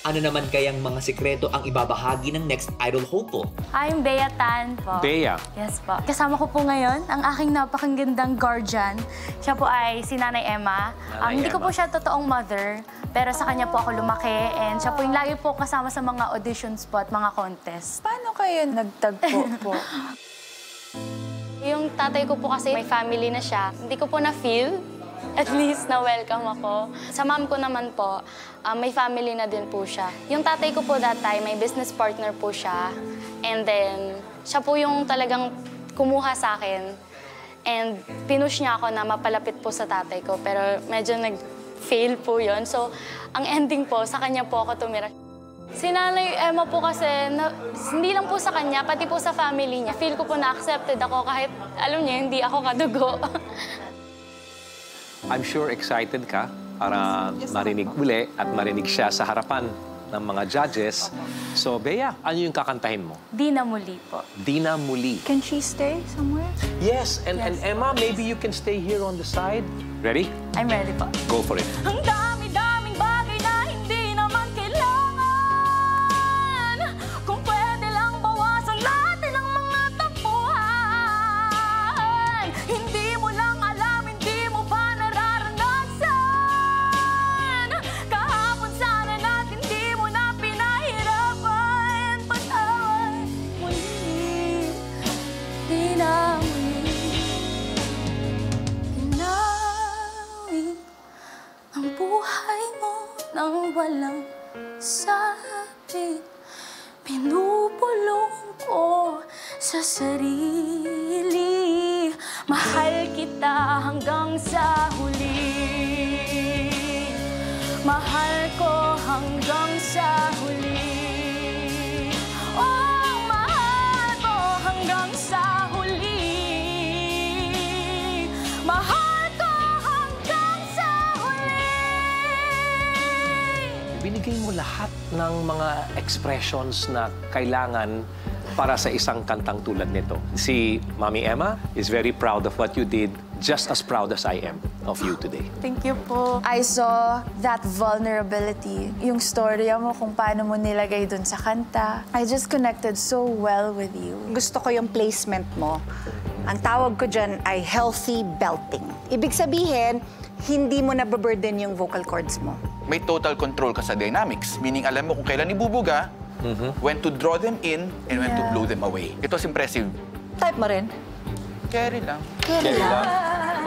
Ano naman kayang mga sikreto ang ibabahagi ng next idol hopeful? I'm Bea Tan po. Bea. Yes po. Kasama ko po ngayon ang aking napakagandang guardian. Siya po ay si Nanay Emma. Nanay Um, hindi ko Emma. po siya totoong mother, pero sa kanya po ako lumaki and siya po yung lagi po kasama sa mga auditions po at mga contest. Paano kayo nagtagpo po? Yung tatay ko po kasi may family na siya. Hindi ko po na-feel. At least na-welcome ako. Sa mom ko naman po, ah, may family na din po siya. Yung tatay ko po that time, may business partner po siya. And then, siya po yung talagang kumuha sa akin. And pinush niya ako na mapalapit po sa tatay ko. Pero medyo nag-fail po yon So, ang ending po, sa kanya po ako tumira. Si Nanay Emma po kasi, na, hindi lang po sa kanya, pati po sa family niya. Feel ko po na-accepted ako kahit, alam niya, hindi ako kadugo. I'm sure excited ka para marinig uli at marinig siya sa harapan ng mga judges. So, Bea, ano yung kakantahin mo? Di na muli po. Di na muli. Can she stay somewhere? Yes, and, and Emma, maybe you can stay here on the side. Ready? I'm ready po. Go for it. Ang nang walang sabi Pinupulong ko sa sarili. Mahal kita hanggang sa huli. Mahal ko hanggang sa huli Binigay mo lahat ng mga expressions na kailangan para sa isang kantang tulad nito. Si Mami Emma is very proud of what you did, just as proud as I am of you today. Thank you po. I saw that vulnerability. Yung storya mo kung paano mo nilagay dun sa kanta. I just connected so well with you. Gusto ko yung placement mo. Ang tawag ko dyan ay healthy belting. Ibig sabihin, hindi mo nababurden yung vocal cords mo. may total control ka sa dynamics. Meaning, alam mo kung kailan ibubuga, when to draw them in, and when to blow them away. It was impressive. Type mo rin? Carry lang.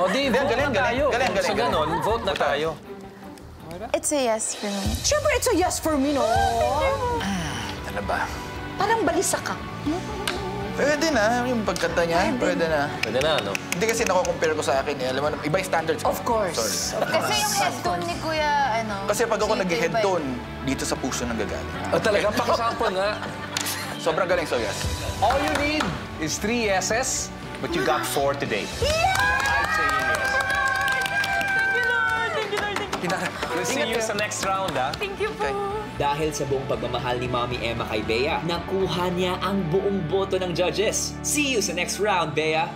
O di, Hindi, vote galing, na galing, tayo. galing, galing, Sa galing. ganon, vote na tayo. It's a yes for me. Siyempre, it's a yes for me, no? Ano ba? Parang balisa ka. Pwede na, yung pagkanta niya, pwede na. Pwede na, no? Hindi kasi nako-compare ko sa akin eh. Alam mo, iba yung standards ko. Of course. Sorry. Kasi yung head tone ni Kuya, ano... Kasi pag ako Chito, nag-head iba eh. tone, dito sa puso nang gagaling. O talaga, pakisample nga. Sobrang galing, so yes. All you need is three yeses, but you got four today. I'd say yes. Pinara. We'll see you sa next round, ah. Thank you po. Dahil sa buong pagmamahal ni Mami Emma kay Bea, nakuha niya ang buong boto ng judges. See you sa next round, Bea!